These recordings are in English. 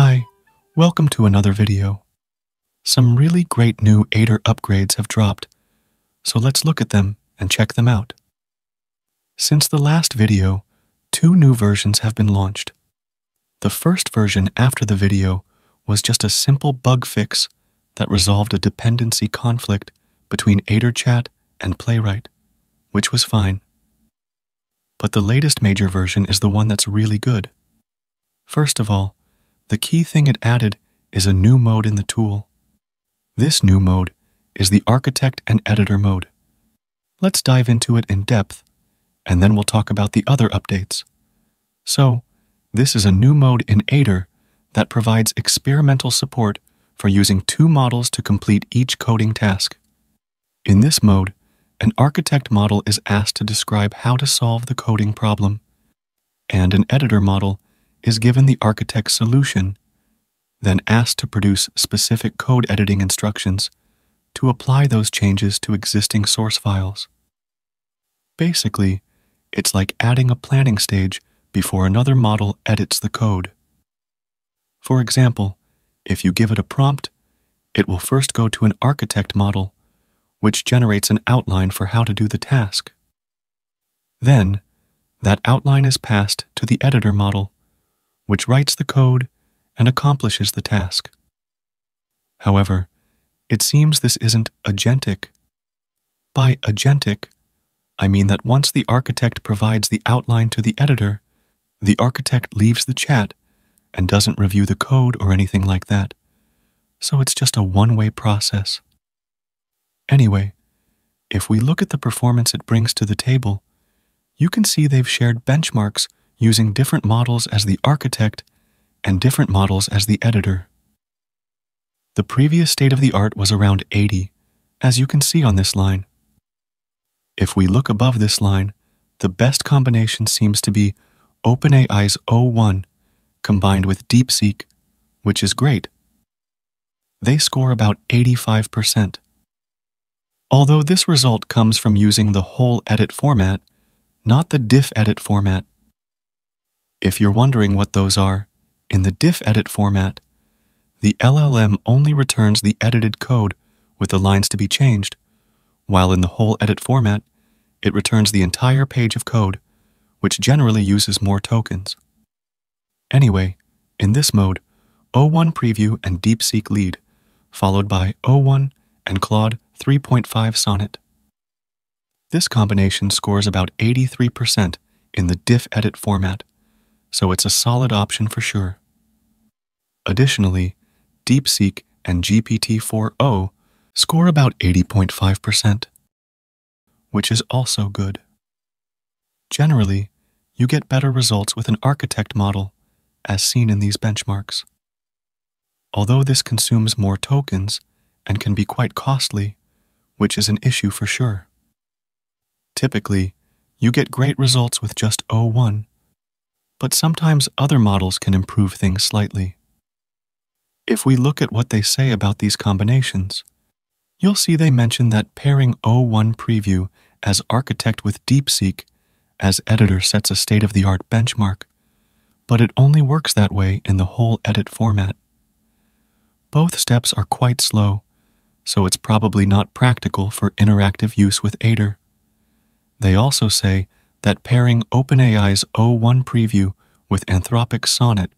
Hi, welcome to another video. Some really great new Aider upgrades have dropped, so let's look at them and check them out. Since the last video, two new versions have been launched. The first version after the video was just a simple bug fix that resolved a dependency conflict between AiderChat and Playwright, which was fine. But the latest major version is the one that's really good. First of all, the key thing it added is a new mode in the tool. This new mode is the Architect and Editor mode. Let's dive into it in depth, and then we'll talk about the other updates. So, this is a new mode in Aider that provides experimental support for using two models to complete each coding task. In this mode, an architect model is asked to describe how to solve the coding problem, and an editor model is given the architect's solution, then asked to produce specific code editing instructions to apply those changes to existing source files. Basically, it's like adding a planning stage before another model edits the code. For example, if you give it a prompt, it will first go to an architect model, which generates an outline for how to do the task. Then, that outline is passed to the editor model, which writes the code and accomplishes the task. However, it seems this isn't agentic. By agentic, I mean that once the architect provides the outline to the editor, the architect leaves the chat and doesn't review the code or anything like that. So it's just a one way process. Anyway, if we look at the performance it brings to the table, you can see they've shared benchmarks using different models as the architect and different models as the editor. The previous state of the art was around 80, as you can see on this line. If we look above this line, the best combination seems to be OpenAI's O1 combined with DeepSeek, which is great. They score about 85%. Although this result comes from using the whole edit format, not the diff edit format, if you're wondering what those are, in the diff edit format, the LLM only returns the edited code with the lines to be changed, while in the whole edit format, it returns the entire page of code, which generally uses more tokens. Anyway, in this mode, O1 Preview and DeepSeek lead, followed by O1 and Claude 3.5 Sonnet. This combination scores about 83% in the diff edit format, so it's a solid option for sure. Additionally, DeepSeek and GPT-4o score about 80.5%, which is also good. Generally, you get better results with an architect model, as seen in these benchmarks. Although this consumes more tokens and can be quite costly, which is an issue for sure. Typically, you get great results with just O1 but sometimes other models can improve things slightly. If we look at what they say about these combinations, you'll see they mention that pairing O1 Preview as architect with DeepSeek as editor sets a state of the art benchmark, but it only works that way in the whole edit format. Both steps are quite slow, so it's probably not practical for interactive use with Aider. They also say that pairing OpenAI's O1 preview with Anthropic's Sonnet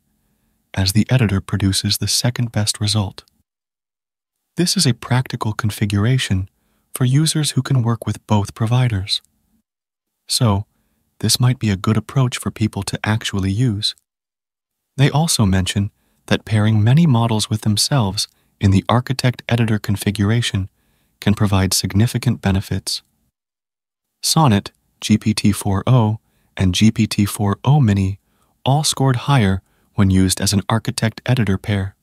as the editor produces the second best result. This is a practical configuration for users who can work with both providers. So, this might be a good approach for people to actually use. They also mention that pairing many models with themselves in the architect editor configuration can provide significant benefits. Sonnet GPT-4o, and GPT-4o Mini all scored higher when used as an architect-editor pair.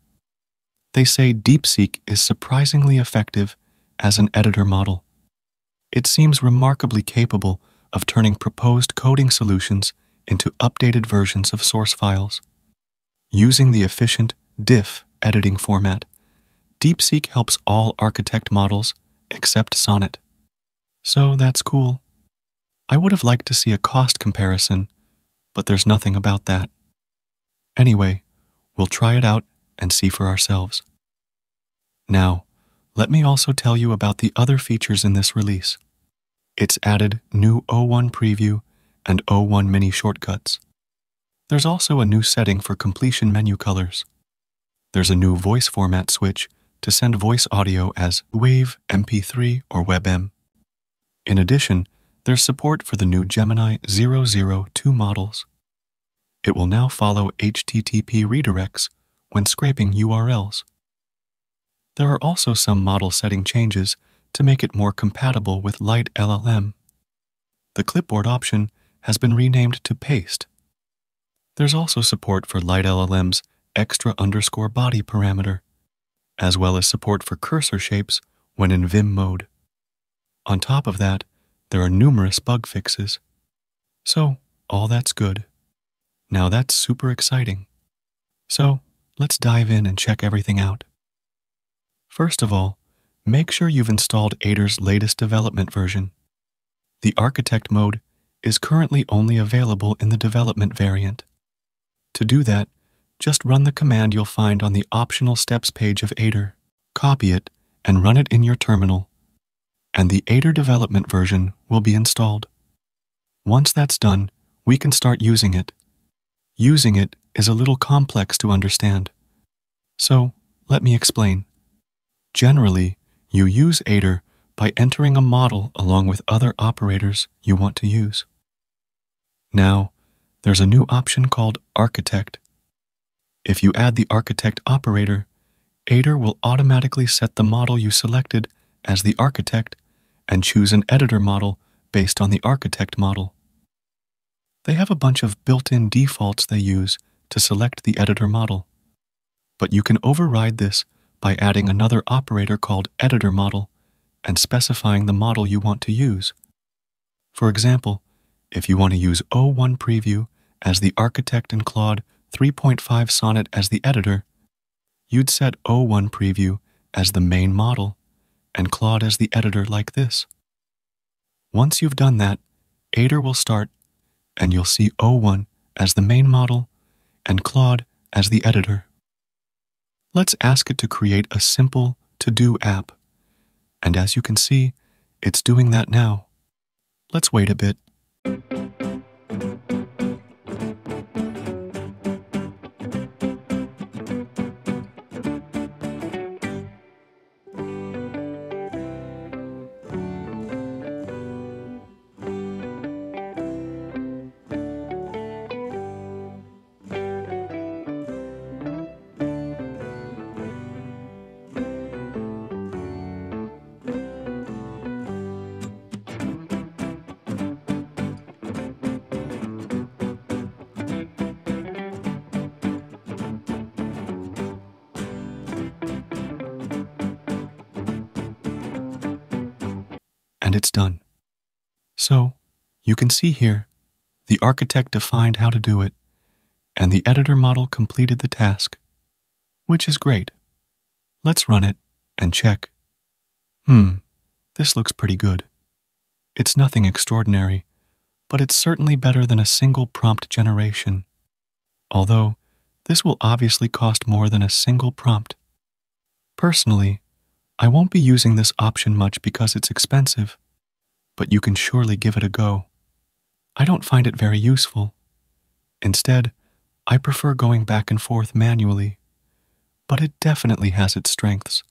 They say DeepSeek is surprisingly effective as an editor model. It seems remarkably capable of turning proposed coding solutions into updated versions of source files. Using the efficient diff editing format, DeepSeek helps all architect models except Sonnet. So that's cool. I would have liked to see a cost comparison, but there's nothing about that. Anyway, We'll try it out and see for ourselves. Now, let me also tell you about the other features in this release. It's added new O1 preview and O1 mini shortcuts. There's also a new setting for completion menu colors. There's a new voice format switch to send voice audio as WAV, MP3, or WebM. In addition, there's support for the new Gemini 002 models. It will now follow HTTP redirects when scraping URLs. There are also some model setting changes to make it more compatible with LiteLLM. The clipboard option has been renamed to Paste. There's also support for LiteLLM's extra underscore body parameter, as well as support for cursor shapes when in Vim mode. On top of that, there are numerous bug fixes. So, all that's good. Now that's super exciting. So, let's dive in and check everything out. First of all, make sure you've installed Aider's latest development version. The Architect mode is currently only available in the development variant. To do that, just run the command you'll find on the optional steps page of Aider, copy it, and run it in your terminal, and the Aider development version will be installed. Once that's done, we can start using it. Using it is a little complex to understand. So, let me explain. Generally, you use Aider by entering a model along with other operators you want to use. Now, there's a new option called Architect. If you add the Architect operator, Aider will automatically set the model you selected as the architect and choose an editor model based on the architect model. They have a bunch of built-in defaults they use to select the editor model, but you can override this by adding another operator called editor model and specifying the model you want to use. For example, if you want to use O1 Preview as the architect and Claude 3.5 Sonnet as the editor, you'd set O1 Preview as the main model and Claude as the editor like this. Once you've done that, Aider will start and you'll see O1 as the main model and Claude as the editor. Let's ask it to create a simple to-do app. And as you can see, it's doing that now. Let's wait a bit. And it's done. So, you can see here, the architect defined how to do it, and the editor model completed the task, which is great. Let's run it and check. Hmm, this looks pretty good. It's nothing extraordinary, but it's certainly better than a single prompt generation. Although, this will obviously cost more than a single prompt. Personally, I won't be using this option much because it's expensive, but you can surely give it a go. I don't find it very useful. Instead, I prefer going back and forth manually, but it definitely has its strengths.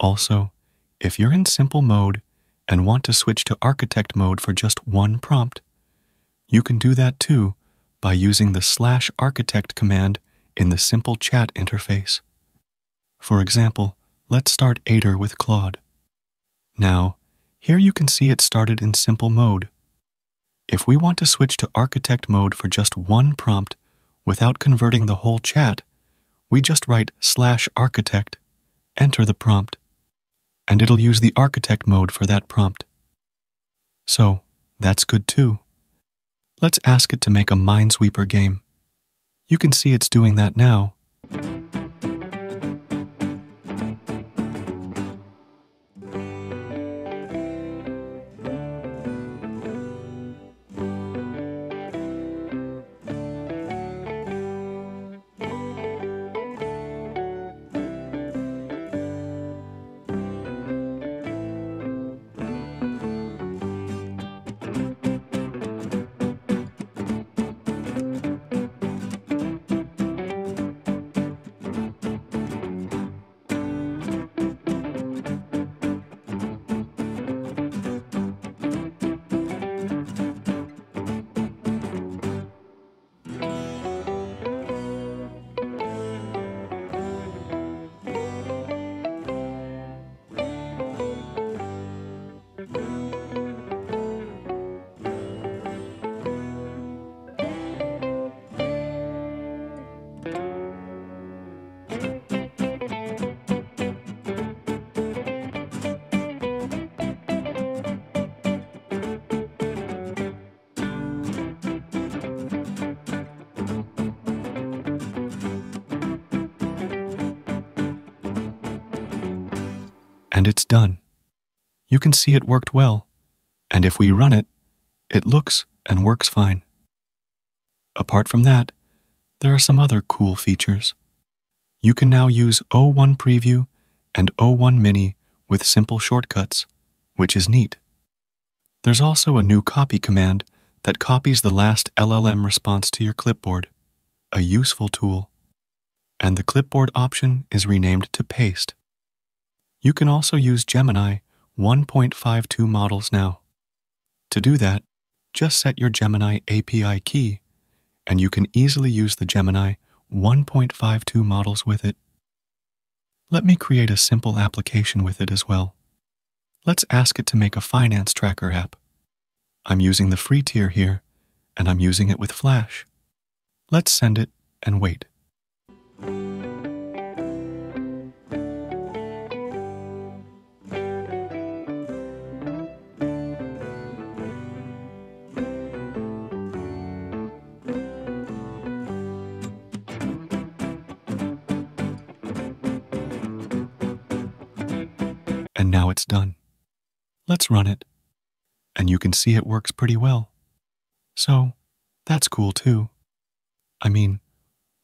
Also, if you're in simple mode and want to switch to architect mode for just one prompt, you can do that too by using the slash architect command in the simple chat interface. For example, Let's start Aider with Claude. Now, here you can see it started in simple mode. If we want to switch to architect mode for just one prompt without converting the whole chat, we just write slash architect, enter the prompt, and it'll use the architect mode for that prompt. So, that's good too. Let's ask it to make a Minesweeper game. You can see it's doing that now. And it's done. You can see it worked well, and if we run it, it looks and works fine. Apart from that, there are some other cool features. You can now use O1 Preview and O1 Mini with simple shortcuts, which is neat. There's also a new copy command that copies the last LLM response to your clipboard, a useful tool. And the clipboard option is renamed to paste. You can also use Gemini 1.52 models now. To do that, just set your Gemini API key, and you can easily use the Gemini 1.52 models with it. Let me create a simple application with it as well. Let's ask it to make a finance tracker app. I'm using the free tier here, and I'm using it with Flash. Let's send it and wait. Now it's done. Let's run it. And you can see it works pretty well. So, that's cool too. I mean,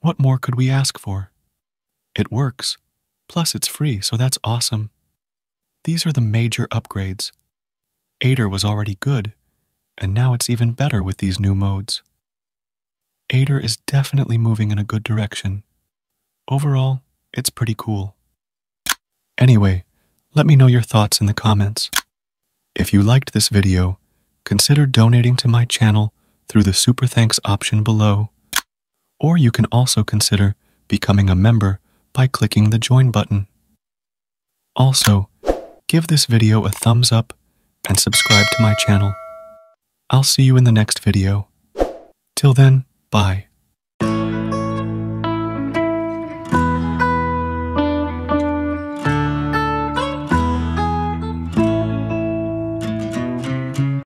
what more could we ask for? It works. Plus, it's free, so that's awesome. These are the major upgrades. Aider was already good, and now it's even better with these new modes. Aider is definitely moving in a good direction. Overall, it's pretty cool. Anyway, let me know your thoughts in the comments. If you liked this video, consider donating to my channel through the Super Thanks option below. Or you can also consider becoming a member by clicking the Join button. Also, give this video a thumbs up and subscribe to my channel. I'll see you in the next video. Till then, bye.